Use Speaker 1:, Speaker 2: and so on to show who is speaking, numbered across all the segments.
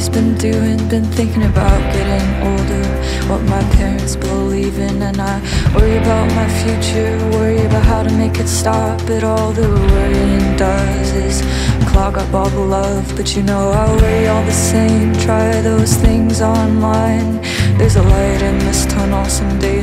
Speaker 1: he's been doing. Been thinking about getting older, what my parents believe in, and I worry about my future. Worry about how to make it stop. But all the worrying does is clog up all the love. But you know I worry all the same. Try those things online. There's a light in this tunnel. Some days it's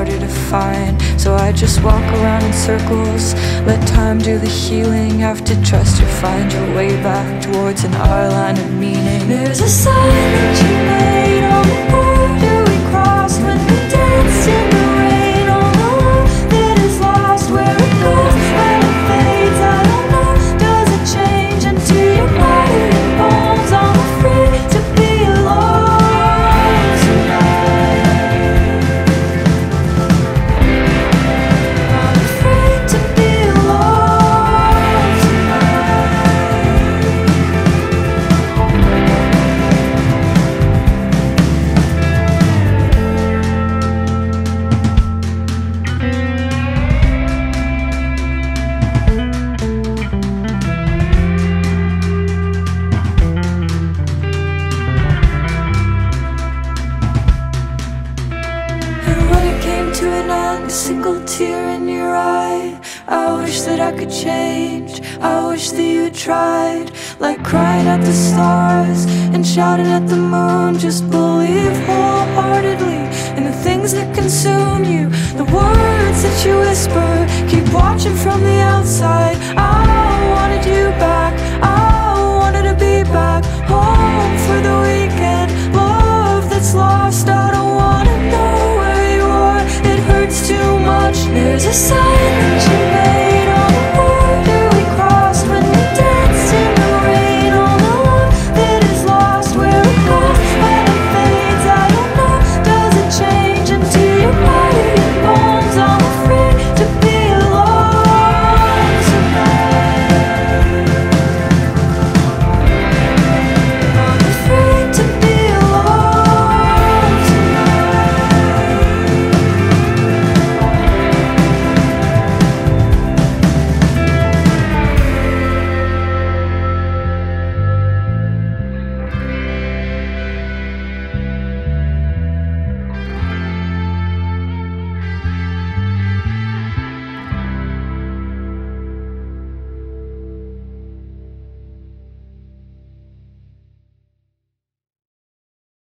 Speaker 1: harder to find. So I just walk around in circles. Let time do the healing. Have to trust you'll find your way back towards an eye line of meaning. There's a sign that you made a single tear in your eye. I wish that I could change. I wish that you tried. Like crying at the stars and shouting at the moon. Just believe wholeheartedly in the things that consume you. The words that you whisper, keep watching from the outside. I